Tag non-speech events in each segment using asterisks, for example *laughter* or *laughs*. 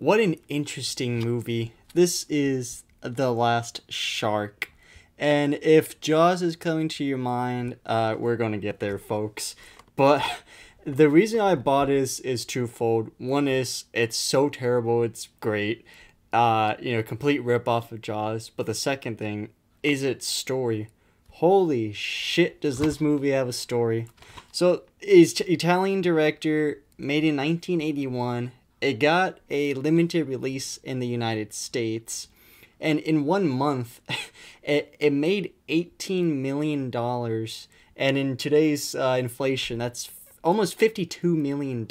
what an interesting movie. This is The Last Shark. And if Jaws is coming to your mind, uh, we're going to get there, folks. But *laughs* the reason I bought this is twofold. One is it's so terrible, it's great. Uh, you know, complete ripoff of Jaws. But the second thing is its story. Holy shit, does this movie have a story? So, it's Italian director, made in 1981. It got a limited release in the United States. And in one month, *laughs* it, it made $18 million. And in today's uh, inflation, that's almost $52 million.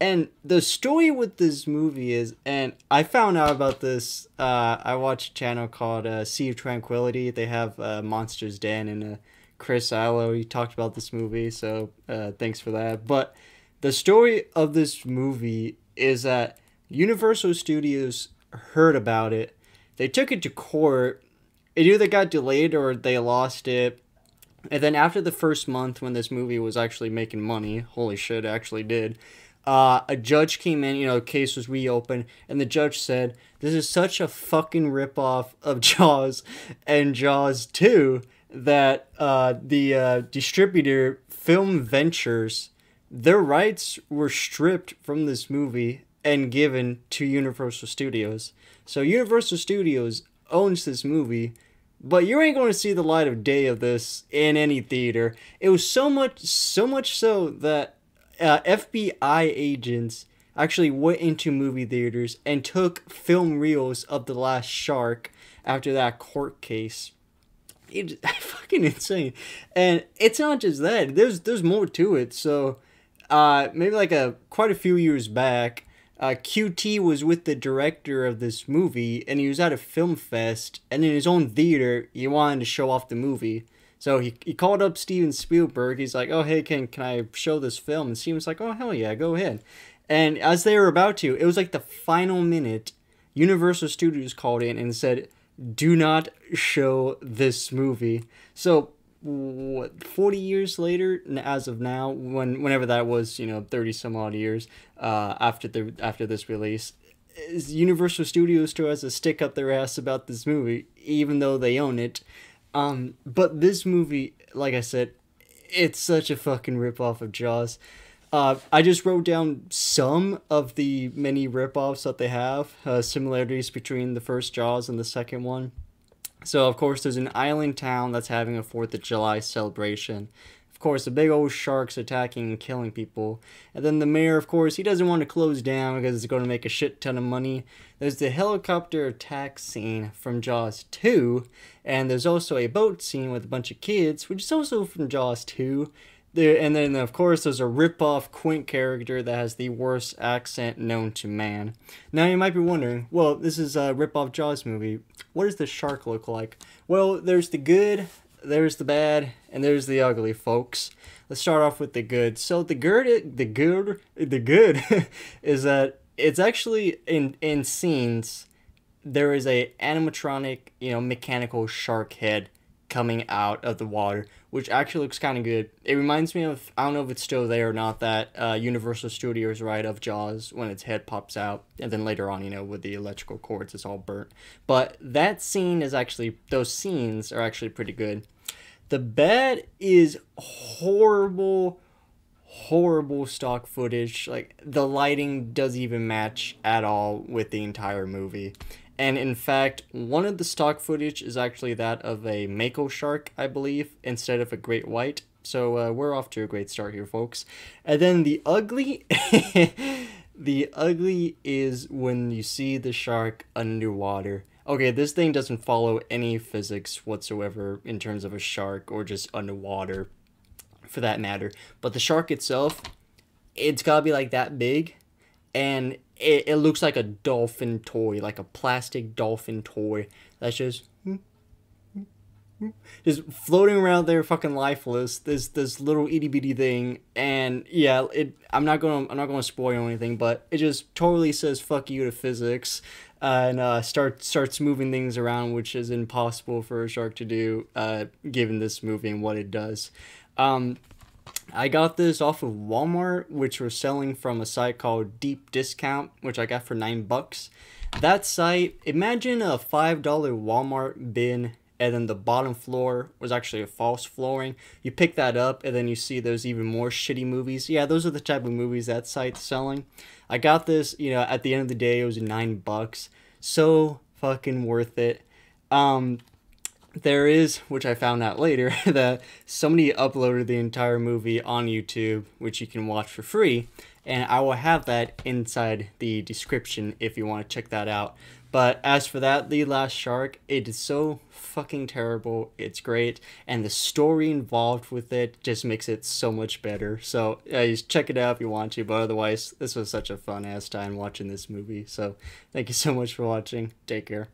And the story with this movie is, and I found out about this. Uh, I watched a channel called uh, Sea of Tranquility. They have uh, Monsters Den and uh, Chris Illo. He talked about this movie, so uh, thanks for that. But the story of this movie is that Universal Studios heard about it. They took it to court. It either got delayed or they lost it. And then after the first month when this movie was actually making money, holy shit, it actually did. Uh, a judge came in, you know, case was reopened, and the judge said, "This is such a fucking ripoff of *laughs* Jaws and Jaws 2 that uh, the uh, distributor Film Ventures, their rights were stripped from this movie and given to Universal Studios. So Universal Studios owns this movie." But you ain't going to see the light of day of this in any theater. It was so much, so much so that uh, FBI agents actually went into movie theaters and took film reels of the last shark after that court case. It's *laughs* fucking insane, and it's not just that. There's there's more to it. So, uh, maybe like a quite a few years back, uh, QT was with the director of this movie, and he was at a film fest, and in his own theater, he wanted to show off the movie. So he, he called up Steven Spielberg. He's like, "Oh hey, can can I show this film?" And Steven's like, "Oh hell yeah, go ahead." And as they were about to, it was like the final minute. Universal Studios called in and said, "Do not show this movie." So what 40 years later as of now when whenever that was you know 30 some odd years uh, after the after this release universal studios still has a stick up their ass about this movie even though they own it um, but this movie like i said it's such a fucking ripoff of jaws uh, I just wrote down some of the many ripoffs that they have, uh, similarities between the first Jaws and the second one. So, of course, there's an island town that's having a 4th of July celebration. Of course, the big old sharks attacking and killing people. And then the mayor, of course, he doesn't want to close down because it's going to make a shit ton of money. There's the helicopter attack scene from Jaws 2. And there's also a boat scene with a bunch of kids, which is also from Jaws 2. There, and then, of course, there's a rip-off Quint character that has the worst accent known to man. Now, you might be wondering, well, this is a rip-off Jaws movie. What does the shark look like? Well, there's the good, there's the bad, and there's the ugly, folks. Let's start off with the good. So the good, the good, the good *laughs* is that it's actually in in scenes. There is a animatronic, you know, mechanical shark head coming out of the water, which actually looks kind of good. It reminds me of I don't know if it's still there or not that uh, Universal Studios ride of Jaws when its head pops out, and then later on, you know, with the electrical cords, it's all burnt. But that scene is actually those scenes are actually pretty good. The bed is horrible, horrible stock footage. Like the lighting doesn't even match at all with the entire movie. And in fact, one of the stock footage is actually that of a mako shark, I believe, instead of a great white. So uh, we're off to a great start here, folks. And then the ugly, *laughs* the ugly is when you see the shark underwater. Okay, this thing doesn't follow any physics whatsoever in terms of a shark or just underwater, for that matter. But the shark itself, it's gotta be like that big, and it, it looks like a dolphin toy, like a plastic dolphin toy that's just just floating around there fucking lifeless this this little itty bitty thing. And yeah it i'm not gonna i'm not gonna spoil anything but it just totally says fuck you to physics uh, and uh start starts moving things around which is impossible for a shark to do uh given this movie and what it does. Um I got this off of Walmart, which was selling from a site called Deep Discount, which I got for nine bucks. That site, imagine a $5 Walmart bin and then the bottom floor was actually a false flooring. You pick that up, and then you see those even more shitty movies. Yeah, those are the type of movies that site's selling. I got this, you know, at the end of the day, it was nine bucks. So fucking worth it. Um, there is, which I found out later, *laughs* that somebody uploaded the entire movie on YouTube, which you can watch for free. And I will have that inside the description if you want to check that out. But as for that, The Last Shark, it is so fucking terrible. It's great. And the story involved with it just makes it so much better. So uh, just check it out if you want to. But otherwise, this was such a fun ass time watching this movie. So thank you so much for watching. Take care.